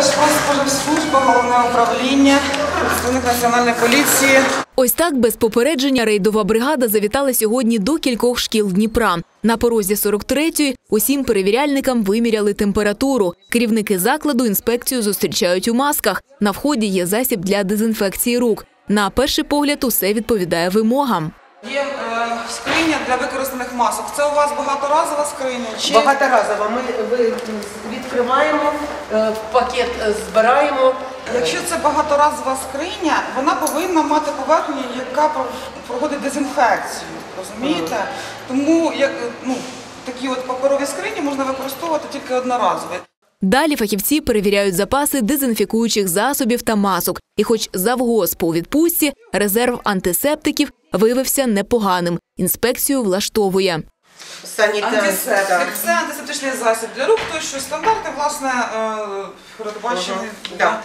Держпродспоживслужба, головне управління, представник національної поліції. Ось так без попередження рейдова бригада завітала сьогодні до кількох шкіл Дніпра. На порозі 43-ї усім перевіряльникам виміряли температуру. Керівники закладу інспекцію зустрічають у масках. На вході є засіб для дезінфекції рук. На перший погляд усе відповідає вимогам. Є скриня для використаних масок. Це у вас багаторазова скриня? Чи Багаторазово ми ви- відкриваємо, е, в пакет е, збираємо. якщо це багаторазова скриня, вона повинна мати поверхню, яка про- проводить дезінфекцію. Розумієте? Тому як е, ну такі от паперові скрині можна використовувати тільки одноразові. Далі фахівці перевіряють запаси дезінфікуючих засобів та масок. І, хоч завгосп у відпустці, резерв антисептиків виявився непоганим. Інспекцію влаштовує. Антисептик це антисептичний засіб для рук, той що стандарти, власне, е, передбачені. Да.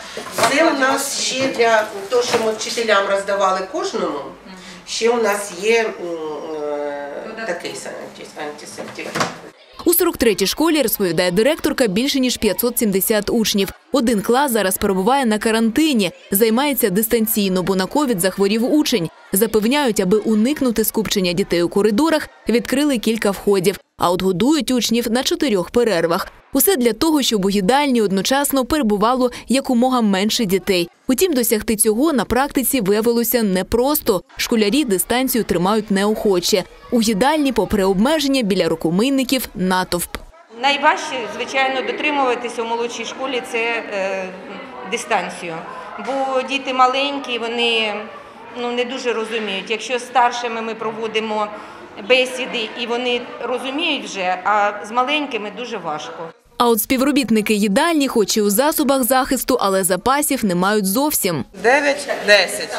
Це у нас ще для того, що ми вчителям роздавали кожному. Ще у нас є е, такий антисептик. У 43-й школі, розповідає директорка, більше ніж 570 учнів. Один клас зараз перебуває на карантині, займається дистанційно, бо на ковід захворів учень. Запевняють, аби уникнути скупчення дітей у коридорах, відкрили кілька входів, а от годують учнів на чотирьох перервах. Усе для того, щоб у їдальні одночасно перебувало якомога менше дітей. Утім, досягти цього на практиці виявилося непросто. Школярі дистанцію тримають неохоче. У їдальні, попри обмеження, біля рукомийників натовп. Найважче, звичайно, дотримуватися у молодшій школі це е, дистанцію. Бо діти маленькі, вони ну, не дуже розуміють. Якщо з старшими ми проводимо бесіди і вони розуміють вже, а з маленькими дуже важко. А от співробітники їдальні, хоч і у засобах захисту, але запасів не мають зовсім. 9, 10.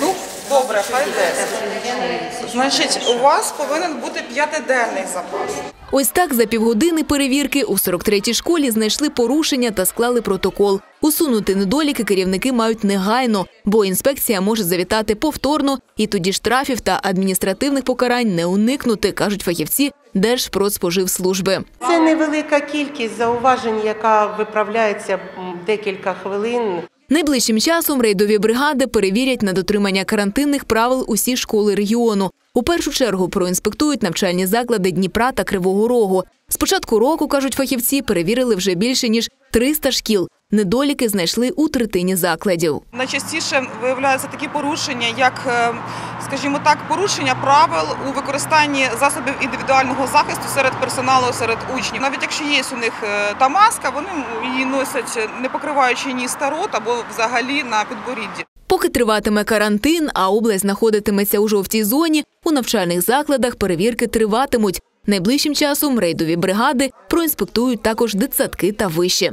Ну, добре, хай 10. Значить, у вас повинен бути п'ятиденний запас. Ось так за півгодини перевірки у 43-й школі знайшли порушення та склали протокол. Усунути недоліки керівники мають негайно, бо інспекція може завітати повторно, і тоді штрафів та адміністративних покарань не уникнути, кажуть фахівці Держпродспоживслужби. Це невелика кількість зауважень, яка виправляється декілька хвилин. Найближчим часом рейдові бригади перевірять на дотримання карантинних правил усі школи регіону. У першу чергу проінспектують навчальні заклади Дніпра та Кривого Рогу. З початку року, кажуть фахівці, перевірили вже більше ніж 300 шкіл. Недоліки знайшли у третині закладів. Найчастіше виявляються такі порушення, як, е, скажімо так, порушення правил у використанні засобів індивідуального захисту серед персоналу, серед учнів. Навіть якщо є у них е, та маска, вони її носять не покриваючи ніс та рот або взагалі на підборідді. Поки триватиме карантин, а область знаходитиметься у жовтій зоні, у навчальних закладах перевірки триватимуть. Найближчим часом рейдові бригади проінспектують також дитсадки та виші.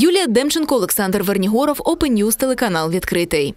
Юлія Демченко, Олександр Вернігоров, Open News, телеканал відкритий.